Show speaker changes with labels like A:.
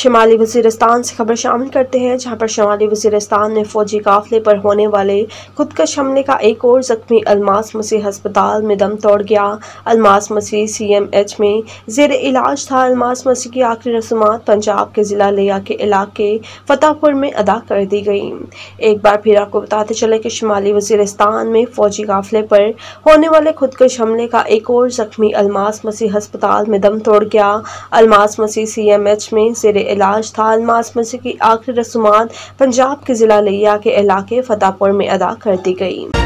A: शुमाली वजीरस्तान से खबर शामिल करते हैं, जहाँ पर शुमाली वजीरस्तान में फौजी काफिले पर होने वाले खुदकश हमले का एक और जख्मी अलमास मसीह अस्पताल में दम तोड़ गया। Almas Masih C M H में जेर इलाज था। अलमास मसीह की आखिरी रसूमात पंजाब के ज़िला लिया के इलाके फतेहपुर में अदा कर दी गई। एक बार फिर आपको बताते चले कि शुमाली वजीरस्तान में फौजी काफिले पर होने वाले खुदकश हमले का एक और जख्मी अलमास मसीह अस्पताल में दम तोड़ गया। Almas Masih C M H में जेर इलाज अलमास मस्जिद की आखिरी रसूमात पंजाब के ज़िला लिया के इलाके फतेहपुर में अदा कर दी गई।